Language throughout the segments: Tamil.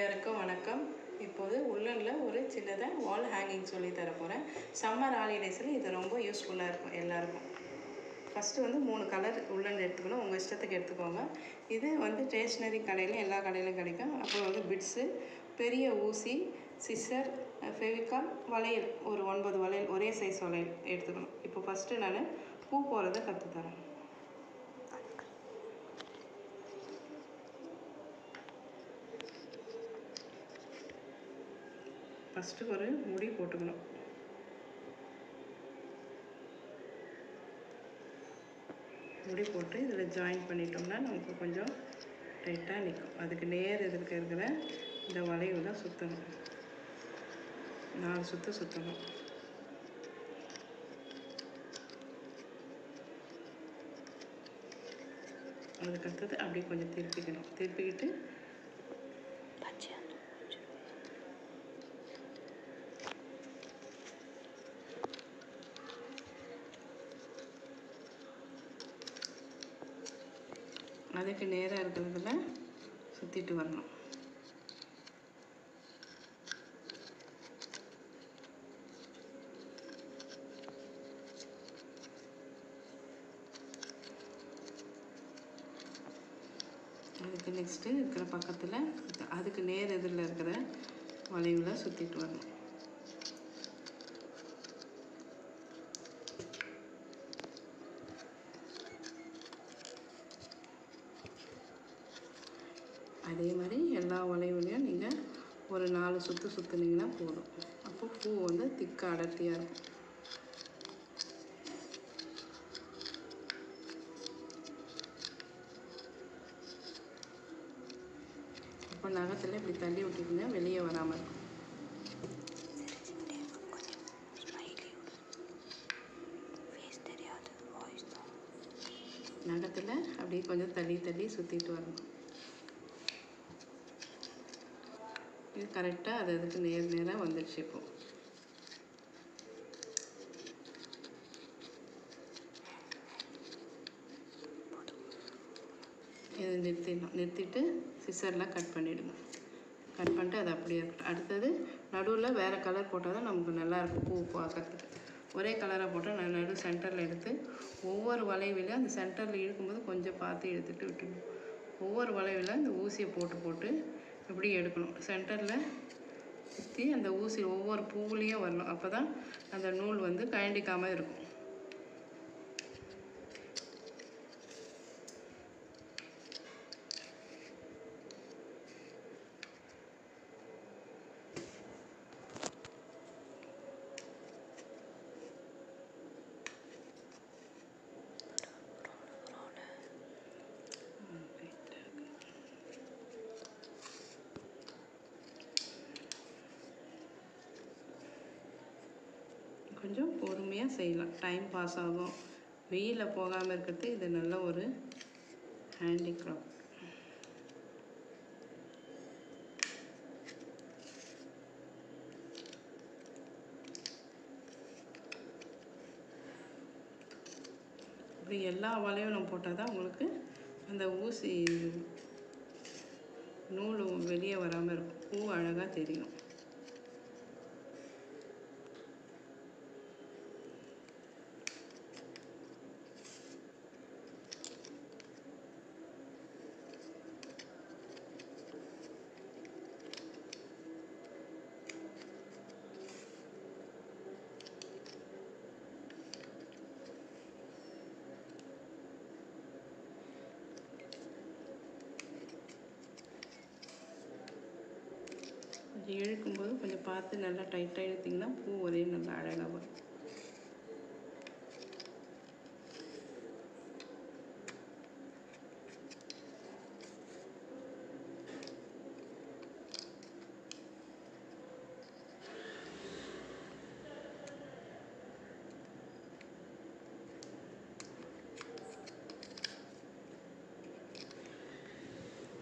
அனைவருக்கும் வணக்கம். இப்போது உள்ளனில் ஒரு சின்னதாக வால் ஹேங்கிங் சொல்லி தர போகிறேன் சம்மர் ஹாலிடேஸில் இது ரொம்ப யூஸ்ஃபுல்லாக இருக்கும் எல்லாருக்கும். ஃபஸ்ட்டு வந்து மூணு கலர் உள்ளன் எடுத்துக்கணும். உங்கள் இஷ்டத்துக்கு எடுத்துக்கோங்க. இது வந்து ஸ்டேஷ்னரி கடையில் எல்லா கடையிலும் கிடைக்கும். அப்புறம் வந்து பிட்ஸு பெரிய ஊசி சிசர் ஃபெவிகால் வளையல். ஒரு ஒன்பது வளையல் ஒரே சைஸ் வளையல் எடுத்துக்கணும். இப்போ ஃபஸ்ட்டு நான் பூ போகிறத கற்றுத்தரேன் ஃபஸ்ட்டு ஒரு முடி போட்டுக்கணும். முடி போட்டு இதில் ஜாயின் பண்ணிட்டோம்னா நமக்கு கொஞ்சம் டைட்டாக நிற்கும். அதுக்கு நேர் எதிர்க்க இருக்கிற இந்த வளைவு தான் சுற்றணும் நாலு சுற்று சுற்றணும் அதுக்கடுத்தது அப்படியே கொஞ்சம் திருப்பிக்கணும். திருப்பிக்கிட்டு அதுக்கு நேராக இருக்கிறதுல சுற்றிட்டு வரணும். அதுக்கு நெக்ஸ்ட்டு இருக்கிற பக்கத்தில் அதுக்கு நேர் எதிரில் இருக்கிற வளைவில் சுற்றிட்டு வரணும். அதே மாதிரி எல்லா வளைவுலையும் நீங்கள் ஒரு நாலு சுற்று சுற்றுனீங்கன்னா போதும். அப்போ பூ வந்து திக்க அடர்த்தியாக இருக்கும். இப்போ நகத்தில் இப்படி தள்ளி விட்டுக்கிங்க வெளியே வராமல் இருக்கும். நகத்தில் அப்படியே கொஞ்சம் தள்ளி தள்ளி சுற்றிட்டு வரணும். கரெக்டாக அது அதுக்கு நேர் நேராக வந்துடுச்சு இப்போ. இதை நிறுத்திடணும் நிறுத்திட்டு சிசரில் கட் பண்ணிவிடுங்க கட் பண்ணிட்டு அது அப்படியே இருக்கட்டும். அடுத்தது நடுவில் வேறு கலர் போட்டால் தான் நமக்கு நல்லாயிருக்கும் பூ பார்க்கறதுக்கு. ஒரே கலராக போட்டால் நான் நடு சென்டரில் எடுத்து ஒவ்வொரு வளைவிலும் அந்த சென்டரில் இழுக்கும்போது கொஞ்சம் பார்த்து எடுத்துகிட்டு விட்டுணும் ஒவ்வொரு வளைவில் இந்த ஊசியை போட்டு போட்டு இப்படி எடுக்கணும். சென்டரில் சுற்றி அந்த ஊசி ஒவ்வொரு பூவுலேயும் வரணும். அப்போ தான் அந்த நூல் வந்து கழண்டிக்காமல் இருக்கும். கொஞ்சம் செய்யலாம் டைம் பாஸ் ஆகும். வெயிலில் போகாமல் இருக்கிறது இது நல்ல ஒரு ஹேண்டிக்ராஃப்ட் இப்படி எல்லா வளையலும் போட்டால் தான் உங்களுக்கு அந்த ஊசி நூல் வெளியே வராமல் இருக்கும். பூ அழகாக தெரியும். இழுக்கும்போது கொஞ்சம் பார்த்து நல்லா டைட்டாக இழுத்திங்கன்னா பூ ஒரே நல்லா அழகாக வரும்.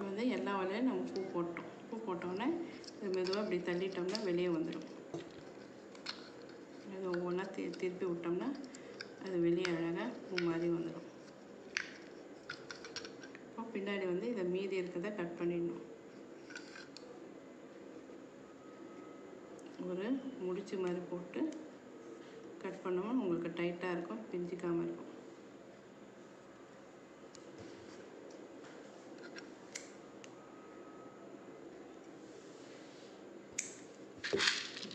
வந்து எல்லா வலையும் நம்ம பூ போட்டோம். உப்பு போட்டோன்னே இது மெதுவாக இப்படி தள்ளிட்டோம்னா வெளியே வந்துடும் இது ஒவ்வொன்றா தி திருப்பி விட்டோம்னா அது வெளியே அழகாக பூ மாதிரி வந்துடும் இப்போ பின்னாடி வந்து இதை மீதி இருக்கிறத கட் பண்ணிடணும். ஒரு முடிச்சு மாதிரி போட்டு கட் பண்ணோம்னா உங்களுக்கு டைட்டாக இருக்கும் பிஞ்சிக்காமல் இருக்கும்.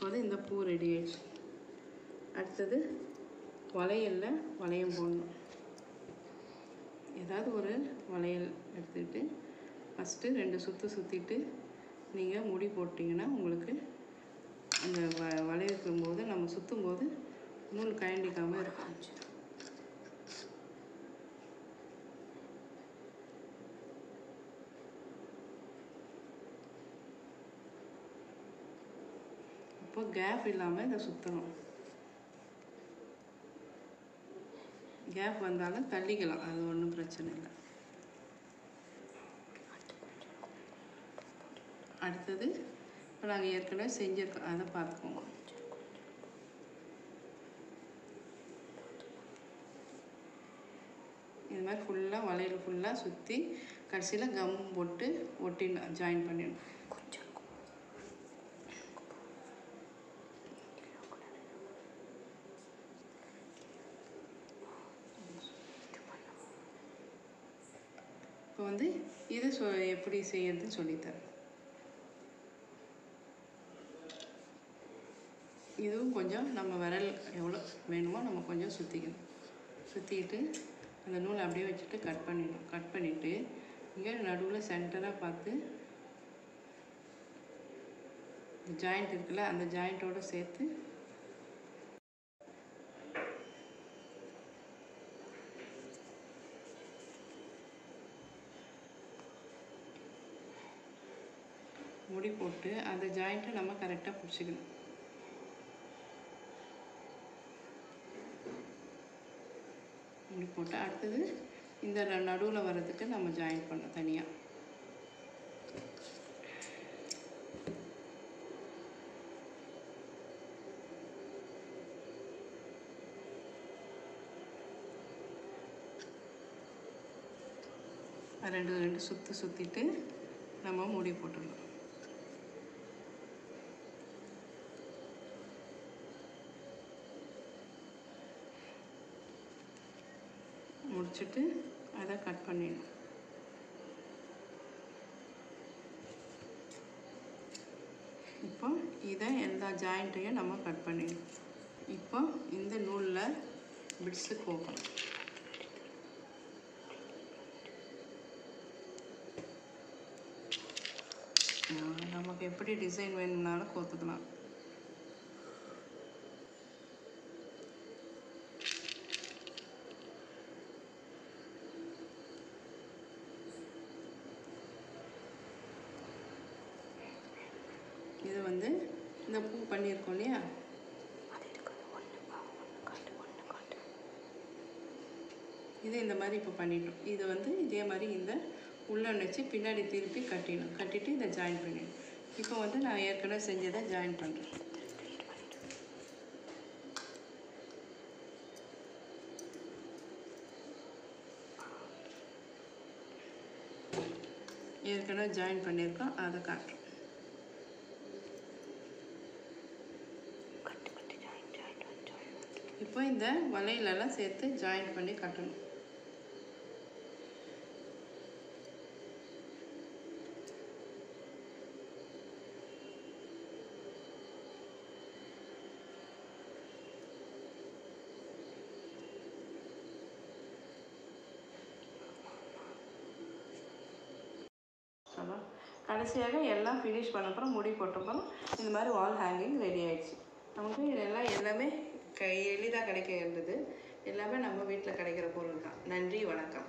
இப்போது இந்த பூ ரெடி ஆயிடுச்சு. அடுத்தது வளையலில் வளையம் போடணும். ஏதாவது ஒரு வளையல் எடுத்துக்கிட்டு ஃபஸ்ட்டு ரெண்டு சுற்று சுற்றிட்டு நீங்கள் முடி போட்டிங்கன்னா உங்களுக்கு அந்த வ வளையிருக்கும் போது நம்ம சுற்றும் போது நூல் கயண்டிக்காமல் இருக்கும். இப்போ கேப் இல்லாமல் இதை சுற்றணும் கேப் வந்தாலும் தள்ளிக்கலாம். அது ஒன்றும் பிரச்சனை இல்லை. அடுத்தது இப்போ நாங்கள் ஏற்கனவே செஞ்சுருக்கோம் அதை பார்த்துக்கோங்க. இது மாதிரி ஃபுல்லாக வளையல் ஃபுல்லாக சுற்றி கடைசியில் கம் போட்டு ஒட்டிடணும் ஜாயின் பண்ணிடணும். இப்போ வந்து இது சொ எப்படி செய்யறதுன்னு சொல்லித்தரேன். இதுவும் கொஞ்சம் நம்ம விரல் எவ்வளோ வேணுமோ நம்ம கொஞ்சம் சுற்றிக்கணும் சுற்றிக்கிட்டு அந்த நூலை அப்படியே வச்சுட்டு கட் பண்ணிடணும் கட் பண்ணிவிட்டு இங்கே நடுவில் சென்டராக பார்த்து ஜாயிண்ட் இருக்குல்ல அந்த ஜாயிண்ட்டோடு சேர்த்து முடி போட்டு அந்த ஜாயிண்ட்டை நம்ம கரெக்டாக பிடிச்சிக்கணும். முடி போட்டு அடுத்தது இந்த நடுவில் வர்றதுக்கு நம்ம ஜாயின் பண்ணோம் தனியாக ரெண்டு ரெண்டு சுற்றி சுற்றிட்டு நம்ம மூடி போட்டுடலாம் வச்சுட்டு அதை கட் பண்ணிடணும் இப்போ இதை எல்லா ஜாயிண்ட்டையும் நம்ம கட் பண்ணிடணும் இப்போ இந்த நூலில் பிட்ஸு போகணும் நமக்கு எப்படி டிசைன் வேணும்னாலும் கோத்துக்கலாம். இது வந்து இந்த பூ பண்ணியிருக்கோம் இல்லையா? இது இந்த மாதிரி இப்போ பண்ணிட்டோம். இது வந்து இதே மாதிரி இந்த உள்ளே வச்சு பின்னாடி திருப்பி கட்டிடணும். கட்டிட்டு இதை ஜாயின் பண்ணிடணும். இப்போ வந்து நான் ஏற்கனவே செஞ்சதை ஜாயின் பண்ணுறேன் ஏற்கனவே ஜாயின் பண்ணியிருக்கோம். அதை காட்டுறோம். இப்போ இந்த வலையிலலாம் சேர்த்து ஜாயின் பண்ணி கட்டணும். சொல்லலாம் கடைசியாக எல்லாம் ஃபினிஷ் பண்ண அப்புறம் முடி போட்டப்புறம் இந்த மாதிரி வால் ஹேங்கிங் ரெடி ஆயிடுச்சு. நமக்கு இதெல்லாம் எல்லாமே கை எளிதாக கிடைக்கிறது எல்லாமே நம்ம வீட்டில் கிடைக்கிற பொருள் தான் நன்றி வணக்கம்.